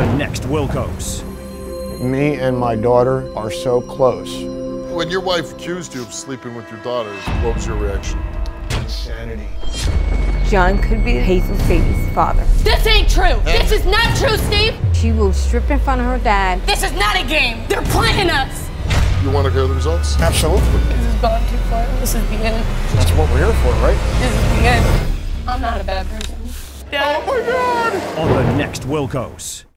the next Wilkos. Me and my daughter are so close. When your wife accused you of sleeping with your daughter, what was your reaction? Insanity. John could be Hazel's Sadie's father. This ain't true. This is not true, Steve. She will strip in front of her dad. This is not a game. They're playing us. You want to hear the results? Absolutely. This has gone too far. This is the end. That's what we're here for, right? This is the end. I'm not a bad person. Oh dad. On the next Wilkos.